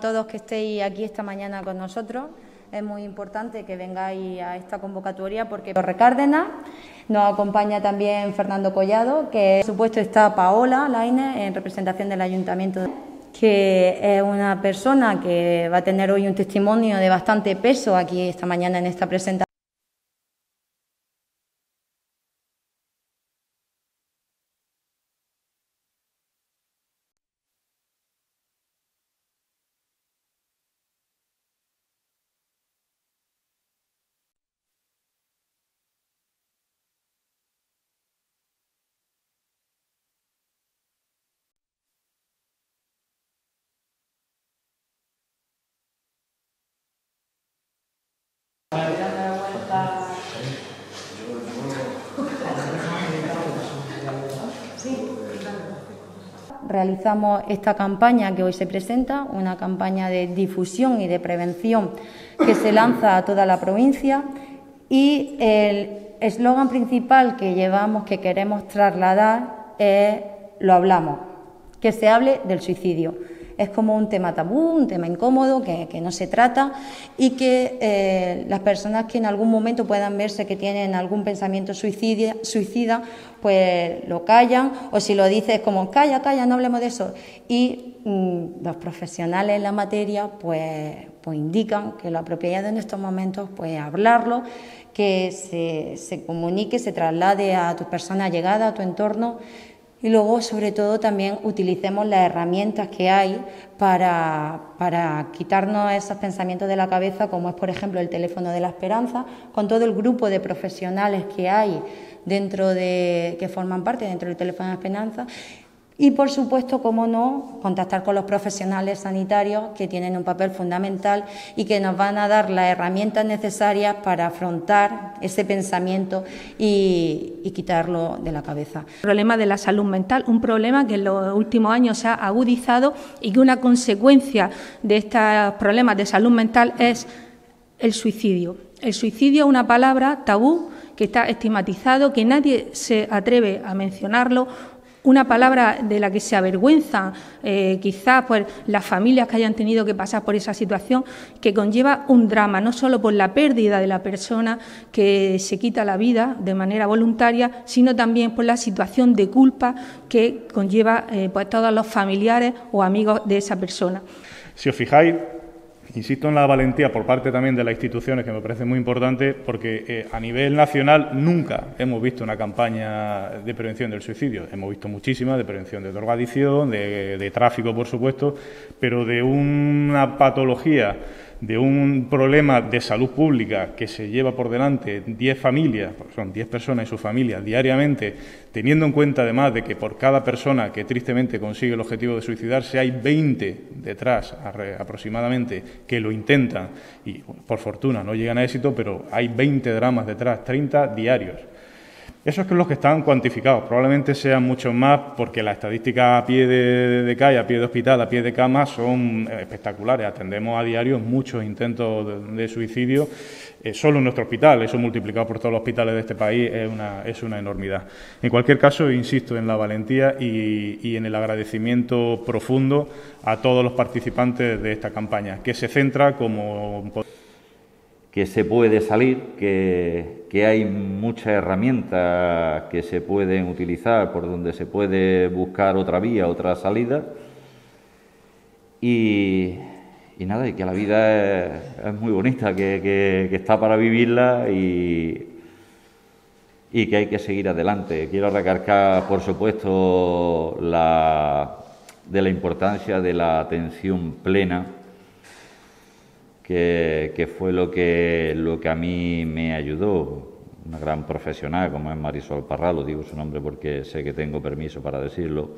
Todos que estéis aquí esta mañana con nosotros, es muy importante que vengáis a esta convocatoria porque Torre Cárdenas nos acompaña también Fernando Collado, que por supuesto está Paola Laine en representación del Ayuntamiento que es una persona que va a tener hoy un testimonio de bastante peso aquí esta mañana en esta presentación. Realizamos esta campaña que hoy se presenta, una campaña de difusión y de prevención que se lanza a toda la provincia y el eslogan principal que llevamos, que queremos trasladar es lo hablamos, que se hable del suicidio es como un tema tabú, un tema incómodo que, no se trata y que eh, las personas que en algún momento puedan verse que tienen algún pensamiento suicida, suicida, pues lo callan o si lo dices como calla, calla, no hablemos de eso. Y mm, los profesionales en la materia pues, pues indican que lo apropiado en estos momentos pues hablarlo, que se, se comunique, se traslade a tu persona llegada, a tu entorno y luego, sobre todo, también utilicemos las herramientas que hay para, para, quitarnos esos pensamientos de la cabeza, como es, por ejemplo, el teléfono de la esperanza, con todo el grupo de profesionales que hay dentro de, que forman parte dentro del teléfono de la esperanza y, por supuesto, cómo no, contactar con los profesionales sanitarios que tienen un papel fundamental y que nos van a dar las herramientas necesarias para afrontar ese pensamiento y, quitarlo de la cabeza. El problema de la salud mental, un problema que en los últimos años se ha agudizado y que una consecuencia de estos problemas de salud mental es el suicidio. El suicidio es una palabra tabú que está estigmatizado, que nadie se atreve a mencionarlo, una palabra de la que se avergüenza eh, quizás pues, las familias que hayan tenido que pasar por esa situación, que conlleva un drama, no solo por la pérdida de la persona que se quita la vida de manera voluntaria, sino también por la situación de culpa que conlleva eh, pues, todos los familiares o amigos de esa persona. Si os fijáis, Insisto en la valentía por parte también de las instituciones, que me parece muy importante, porque eh, a nivel nacional nunca hemos visto una campaña de prevención del suicidio. Hemos visto muchísimas de prevención de drogadicción, de tráfico, por supuesto, pero de una patología de un problema de salud pública que se lleva por delante 10 familias, son 10 personas y sus familias diariamente, teniendo en cuenta además de que por cada persona que tristemente consigue el objetivo de suicidarse hay 20 detrás aproximadamente que lo intentan y por fortuna no llegan a éxito, pero hay 20 dramas detrás, 30 diarios. Esos son los que están cuantificados. Probablemente sean muchos más porque las estadísticas a pie de, calle, a pie de hospital, a pie de cama son eh, espectaculares. Atendemos a diario muchos intentos de, suicidio eh, solo en nuestro hospital. Eso multiplicado por todos los hospitales de este país es una, es una enormidad. En cualquier caso, insisto en la valentía y, y en el agradecimiento profundo a todos los participantes de esta campaña, que se centra como que se puede salir, que, hay muchas herramientas que se pueden utilizar por donde se puede buscar otra vía, otra salida. Y, nada, y que la vida es, muy bonita, que, está para vivirla y, y que hay que seguir adelante. Quiero recargar, por supuesto, la, de la importancia de la atención plena que, fue lo que, lo que a mí me ayudó. Una gran profesional como es Marisol Parral, digo su nombre porque sé que tengo permiso para decirlo